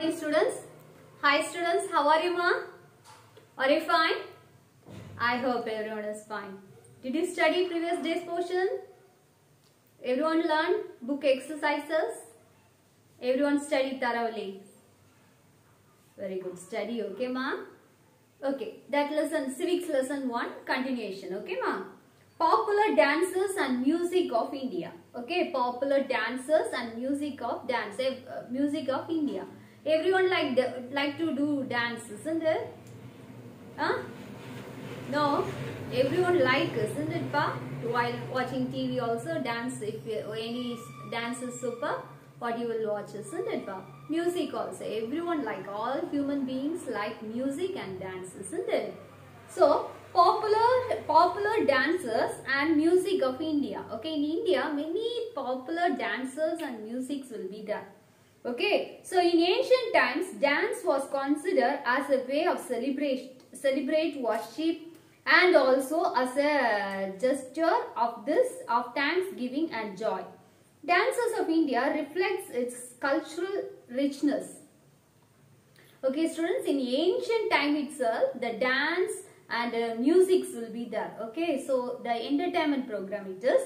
Students. Hi students, how are you ma? Are you fine? I hope everyone is fine. Did you study previous day's portion? Everyone learned book exercises? Everyone studied thoroughly? Very good. Study, okay ma? Okay, that lesson, civics lesson 1, continuation, okay ma? Popular dances and music of India. Okay, popular dances and music of dance, eh, uh, music of India. Everyone like the- like to do dance, isn't it? Huh? No, everyone like, isn't it, pa? While watching TV also dance. If any dance is super, what you will watch, isn't it, pa? Music also. Everyone like. All human beings like music and dance, isn't it? So popular popular dancers and music of India. Okay, in India, many popular dancers and musics will be there. Okay, so in ancient times, dance was considered as a way of celebrate, celebrate worship and also as a gesture of this of thanksgiving and joy. Dances of India reflects its cultural richness. Okay, students, in ancient time itself, the dance and uh, musics will be there. Okay, so the entertainment program it is.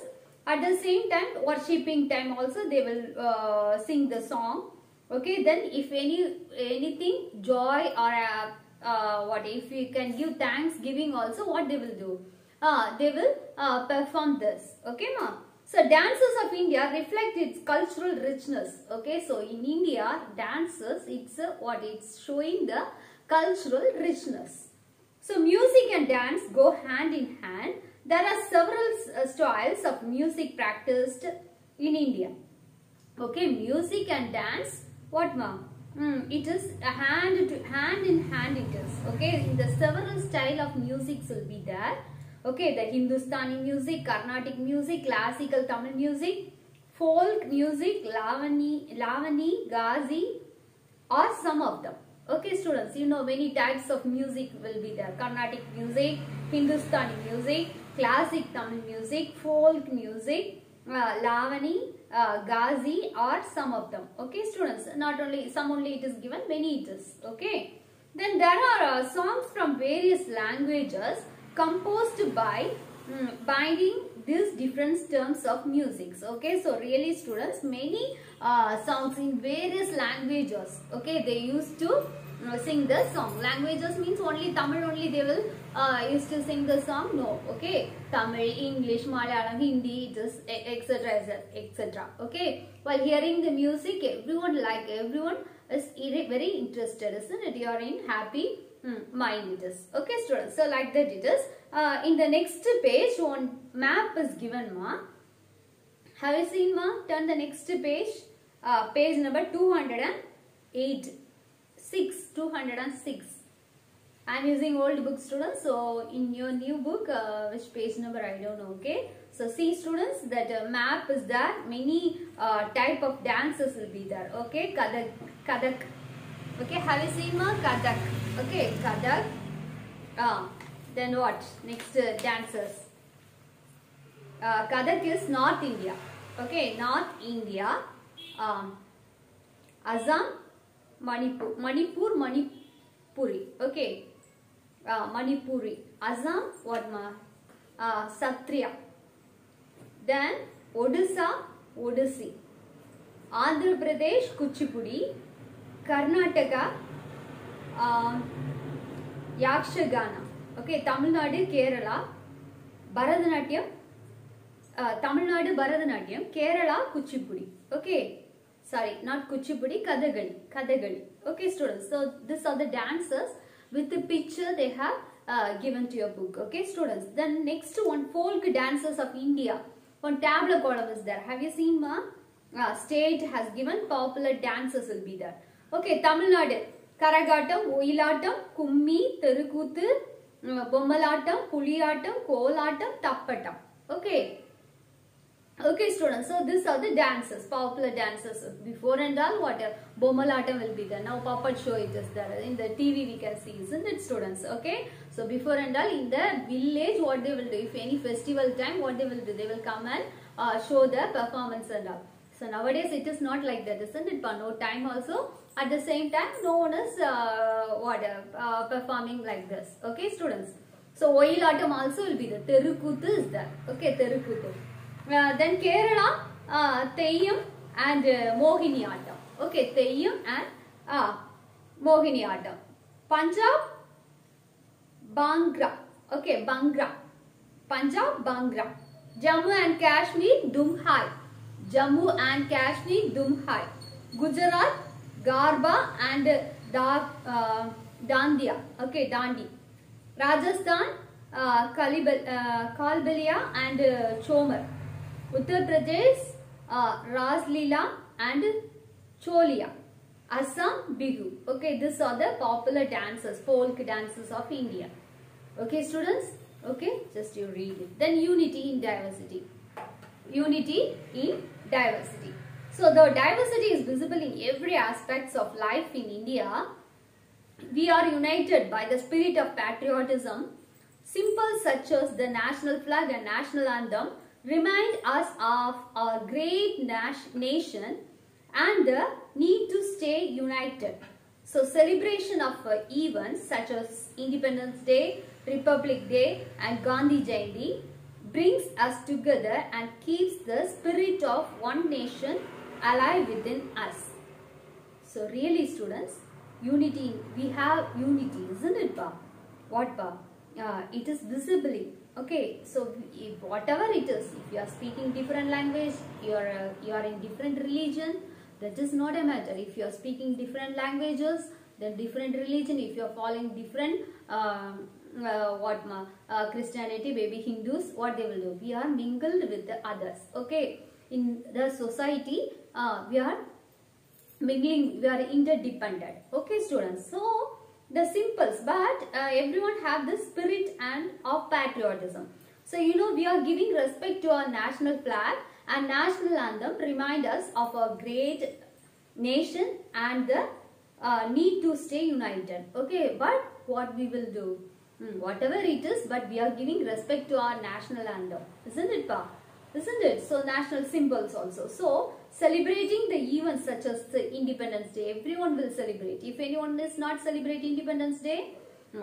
At the same time, worshipping time also they will uh, sing the song. Okay, then if any anything joy or uh, uh, what if you can give thanksgiving also, what they will do? Uh, they will uh, perform this. Okay, ma. So dances of India reflect its cultural richness. Okay, so in India, dances it's uh, what it's showing the cultural richness. So music and dance go hand in hand. There are several uh, styles of music practiced in India. Okay, music and dance. What ma'am? Mm, it is hand to hand in hand. It is okay. The several style of music will be there. Okay, the Hindustani music, Carnatic music, classical Tamil music, folk music, Lavani, Lavani, Ghazi, or some of them. Okay, students, you know many types of music will be there. Carnatic music, Hindustani music, classic Tamil music, folk music, uh, Lavani, uh, Ghazi or some of them. Okay, students, not only some only it is given, many it is. Okay. Then there are uh, songs from various languages composed by mm, binding these different terms of music. Okay, so really students, many uh, songs in various languages. Okay, they used to sing the song. Languages means only Tamil only they will uh, used to sing the song. No, okay, Tamil, English, Malayalam, Hindi, just etc. etc. Okay, while hearing the music, everyone like everyone is very interested, isn't it? You are in happy hmm, mind it is. Okay, students. So like that it is. Uh, in the next page, one map is given, ma. Have you seen, ma? Turn the next page. Uh, page number 208. 6. 206. I am using old book students. So in your new book, uh, which page number I don't know. Okay. So see students that uh, map is there. Many uh, type of dances will be there. Okay. Kadak. Kadak. Okay. Have you seen ma? Kadak. Okay. Kadak. Uh, then what? Next uh, dances. Uh, Kadak is North India. Okay. North India. Um, Assam, Manipur, Manipur, Manipuri. Okay. Uh, Manipuri. Assam, what ma? Uh, Satriya. Then Odisha, Odissi. Andhra Pradesh, Kuchipudi. Karnataka, um, Yakshagana. Okay. Tamil Nadu, Kerala. Bharatanatyam, Sorry, not Kuchipudi, Kadagali. Kadagali. Okay, students. So, these are the dances with the picture they have uh, given to your book. Okay, students. Then next one, folk dances of India. One tableau column is there. Have you seen, ma? Uh, state has given popular dances will be there. Okay, Tamil Nadu. கரகாட்டம் ஒயிலாட்டம் கும்மி தெருக்கூத்து உம், பொம்மலாட்டம் புலியாட்டம் கோலாட்டம் தப்பட்டம் okay Okay students, so these are the dances, popular dances. Before and all, what a Bomalatam will be there. Now puppet show it is there. In the TV we can see, isn't it students? Okay. So before and all, in the village, what they will do, if any festival time, what they will do, they will come and uh, show the performance and all. So nowadays it is not like that, isn't it? But no time also, At the same time, no one is uh, what uh, performing like this. Okay, students. So Oyilatam also will be there. Terukuthu is there. Okay, Terukuthu. Uh, then Kerala, uh, and uh, Mohiniyattam. Okay, Theyyam and uh, Mohiniyattam. Punjab, Bhangra. Okay, Bhangra. Punjab, Bhangra. Jammu and Kashmir, Dumhal. Jammu and Kashmir, Dumhal. Gujarat, Garba and da, uh, Dandiya. Okay, Dandi. Rajasthan, uh, uh, and uh, Chomar. Uttar Pradesh, uh, Raslila and Cholia. Assam, Bihu. Okay, these are the popular dances, folk dances of India. Okay, students? Okay, just you read it. Then unity in diversity. Unity in diversity. So the diversity is visible in every aspects of life in India. We are united by the spirit of patriotism. Symbols such as the national flag and national anthem remind us of our great nation and the need to stay united. So celebration of uh, events such as Independence Day, Republic Day and Gandhi Jayanti brings us together and keeps the spirit of one nation alive within us. So really students, unity, we have unity, isn't it Pa? What Pa? Uh, it is visibly. Okay, so whatever it is, if you are speaking different language, you are, uh, you are in different religion, that is not a matter. If you are speaking different languages, then different religion, if you are following different um, uh, what uh, Christianity, maybe Hindus, what they will do? We are mingled with the others. Okay, in the society, uh, we are mingling, we are interdependent. Okay, students. So the simples, but uh, everyone have the spirit and of patriotism. So you know we are giving respect to our national flag and national anthem remind us of our great nation and the uh, need to stay united. Okay, but what we will do? Hmm, whatever it is, but we are giving respect to our national anthem. Isn't it, Pa? Isn't it? So, national symbols also. So, celebrating the events such as Independence Day, everyone will celebrate. If anyone is not celebrating Independence Day,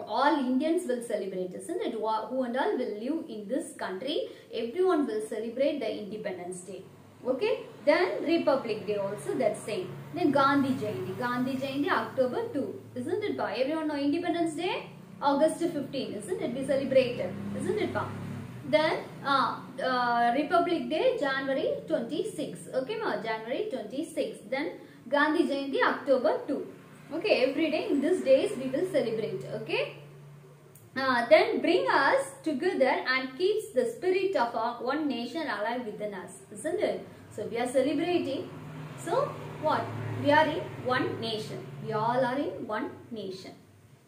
all Indians will celebrate, isn't it? Who and all will live in this country, everyone will celebrate the Independence Day. Okay, then Republic Day also that's same. Then Gandhi Jayanti, Gandhi Jayanti October 2, isn't it? Pa? Everyone know Independence Day August 15, isn't it? We celebrated, isn't it? Pa? Then uh, uh, Republic Day January 26, okay ma? January 26. Then Gandhi Jayanti October 2. Okay, every day in these days we will celebrate, okay? Uh, then bring us together and keeps the spirit of our one nation alive within us, isn't it? So we are celebrating. So what? We are in one nation. We all are in one nation.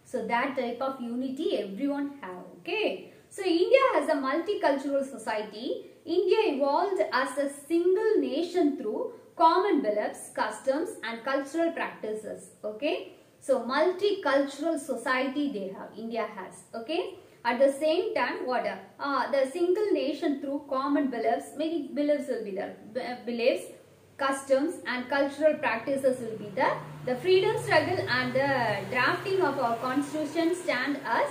So that type of unity everyone have. Okay. So India has a multicultural society. India evolved as a single nation through common beliefs, customs and cultural practices. Okay. So multicultural society they have, India has. Okay. At the same time, what? Uh, the single nation through common beliefs, many beliefs will be there. Be- Beliefs, customs and cultural practices will be there. The freedom struggle and the drafting of our constitution stand as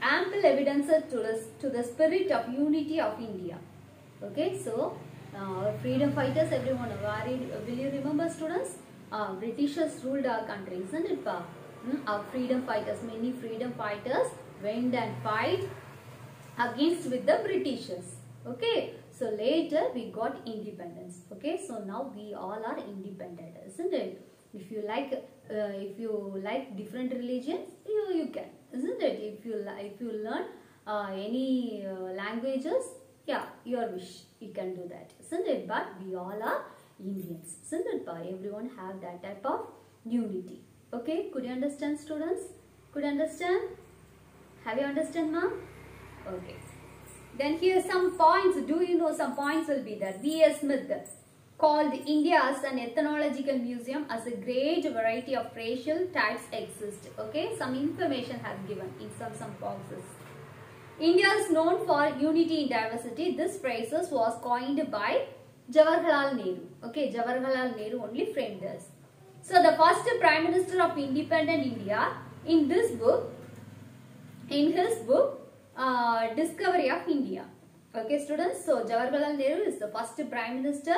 ample evidences to the, to the spirit of unity of India. Okay, so uh, freedom fighters, everyone, are will you remember students? Uh, Britishers ruled our country, isn't it? Pa? Mm, our freedom fighters, many freedom fighters went and fight against with the Britishers. Okay, so later we got independence. Okay, so now we all are independent, isn't it? If you like, uh, if you like different religions, you you can, isn't it? If you if you learn uh, any uh, languages, yeah, your wish, you can do that, isn't it? But we all are Indians, isn't it? Pa? Everyone have that type of unity. Okay, could you understand, students? Could you understand? Have you understand, ma'am? Okay. Then here some points. Do you know some points will be there? V.S. Smith called India as an ethnological museum as a great variety of racial types exist. Okay, some information has given in some some boxes. India is known for unity in diversity. This phrase was coined by Jawaharlal Nehru. Okay, Jawaharlal Nehru only framed this. So the first Prime Minister of independent India in this book, in his book, uh, Discovery of India. Okay students, so Jawaharlal Nehru is the first Prime Minister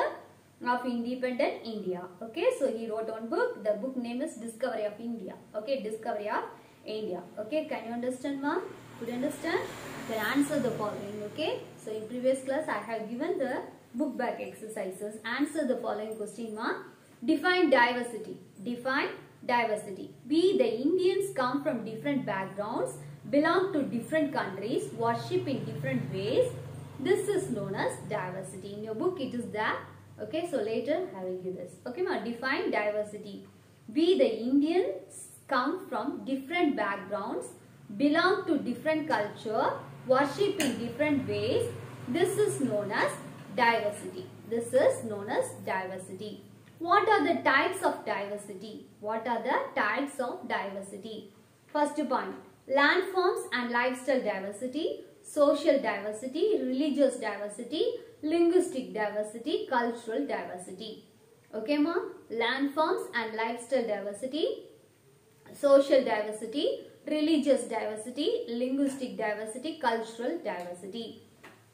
of independent India. Okay, so he wrote one book, the book name is Discovery of India. Okay, Discovery of India. Okay, can you understand ma? Could you understand? Then answer the following. Okay, so in previous class I have given the book back exercises. Answer the following question ma. Define diversity. Define diversity. We the Indians come from different backgrounds, belong to different countries, worship in different ways. This is known as diversity. In your book it is there. Okay, so later I will give this. Okay ma, define diversity. We the Indians come from different backgrounds, belong to different culture, worship in different ways. This is known as diversity. This is known as diversity. What are the types of diversity? What are the types of diversity? First point, landforms and lifestyle diversity, social diversity, religious diversity, linguistic diversity, cultural diversity. Okay ma? Landforms and lifestyle diversity, social diversity, religious diversity, linguistic diversity, cultural diversity.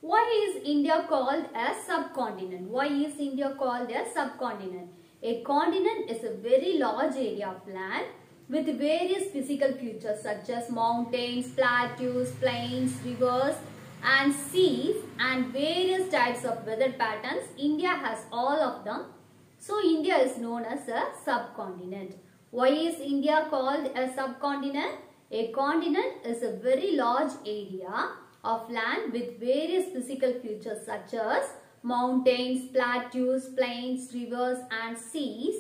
Why is India called a subcontinent? Why is India called a subcontinent? A continent is a very large area of land with various physical features such as mountains, plateaus, plains, rivers and seas and various types of weather patterns. India has all of them. So India is known as a subcontinent. Why is India called a subcontinent? A continent is a very large area of land with various physical features such as mountains, plateaus, plains, rivers and seas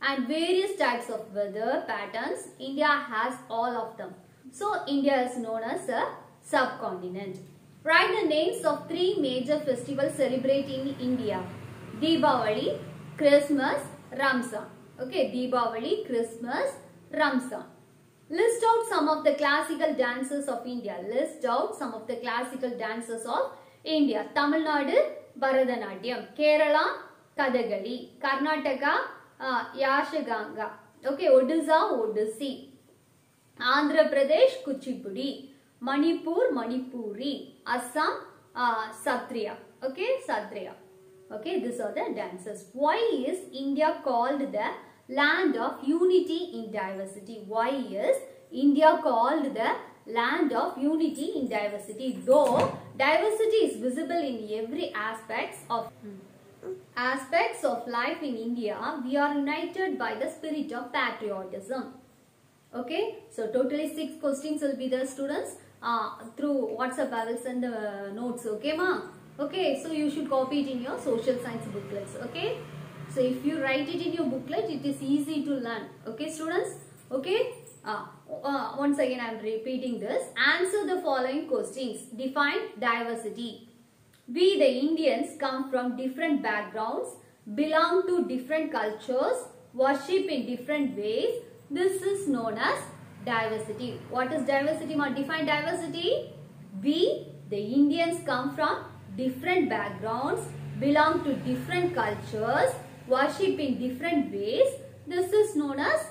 and various types of weather patterns. India has all of them. So India is known as a subcontinent. Write the names of three major festivals celebrated in India. Deepavali, Christmas, Ramzan. Okay, Deepavali, Christmas, Ramzan. List out some of the classical dances of India. List out some of the classical dances of India. Tamil Nadu, Bharatanatyam. Kerala, Kathakali. Karnataka, Yakshagana. Okay, Odisha, Odissi. Andhra Pradesh, Kuchipudi. Manipur, Manipuri. Assam, uh, Satriya. Okay, Satriya. Okay, these are the dances. Why is India called the land of unity in diversity? Why is India called the land of unity in diversity? Though diversity is visible in every aspects of aspects of life in India, we are united by the spirit of patriotism. Okay, so totally six questions will be there students. Uh, through WhatsApp I will send the notes. Okay ma? Okay, so you should copy it in your social science booklets. Okay, so if you write it in your booklet, it is easy to learn. Okay students? Okay, uh, uh, once again I am repeating this. Answer the following questions. Define diversity. We the Indians come from different backgrounds, belong to different cultures, worship in different ways. This is known as diversity. What is diversity? Ma? Define diversity. We the Indians come from different backgrounds, belong to different cultures, worship in different ways. This is known as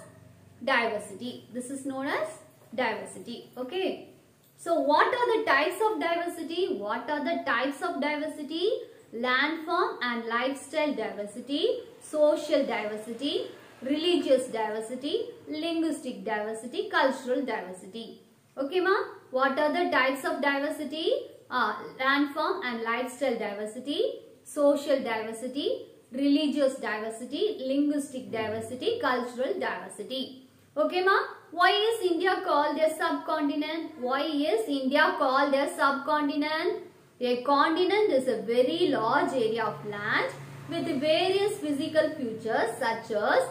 diversity. This is known as diversity. Okay. So what are the types of diversity? What are the types of diversity? Landform and lifestyle diversity, social diversity, religious diversity, linguistic diversity, cultural diversity. Okay ma? What are the types of diversity? Uh, landform and lifestyle diversity, social diversity, religious diversity, linguistic diversity, cultural diversity. Okay ma? Why is India called a subcontinent? Why is India called a subcontinent? A continent is a very large area of land with various physical features such as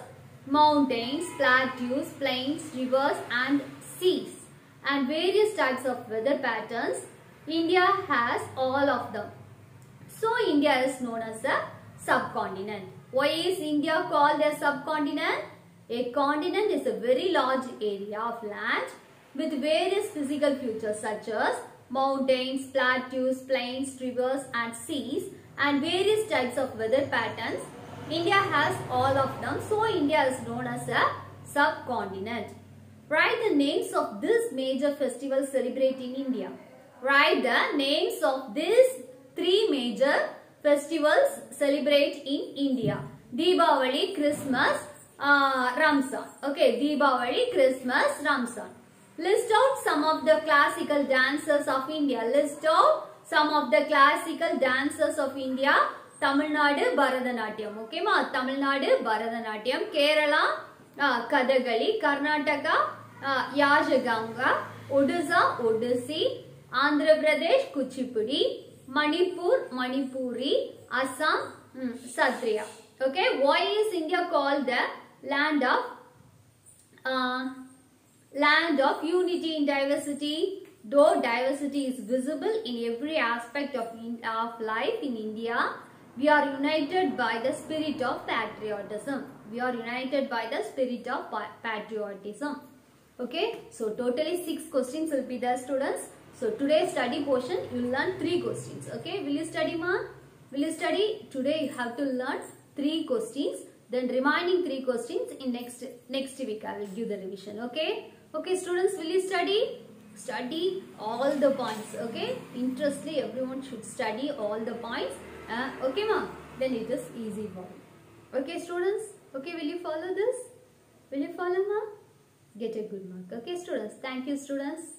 mountains, plateaus, plains, rivers and seas and various types of weather patterns. India has all of them. So India is known as a subcontinent. Why is India called a subcontinent? A continent is a very large area of land with various physical features such as mountains, plateaus, plains, rivers and seas and various types of weather patterns. India has all of them. So India is known as a subcontinent. Write the names of this major festival celebrated in India. Write the names of these three major festivals celebrate in India. Deepavali, Christmas, uh, Ramzan. Okay, Deepavali, Christmas, Ramzan. List out some of the classical dancers of India. List out some of the classical dancers of India. Tamil Nadu, Bharatanatyam. Okay, ma? Tamil Nadu, Bharatanatyam. Kerala, uh, Kathakali. Karnataka, uh, Yakshagana. Odisha, Odissi. Andhra Pradesh, Kuchipudi. Manipur, Manipuri. Assam, hmm, um, Sattriya. Okay, why is India called the land of uh, land of unity in diversity. Though diversity is visible in every aspect of, in, of life in India, we are united by the spirit of patriotism. We are united by the spirit of patriotism. Okay, so totally six questions will be there, students. So today's study portion, you will learn three questions. Okay, will you study, ma? Will you study? Today you have to learn three questions. Then remaining three questions in next next week I will give the revision. Okay. Okay, students, will you study? Study all the points. Okay. Interestly, everyone should study all the points. Uh, okay, ma. Then it is easy you. Okay, students. Okay, will you follow this? Will you follow, ma? Get a good mark. Okay, students. Thank you, students.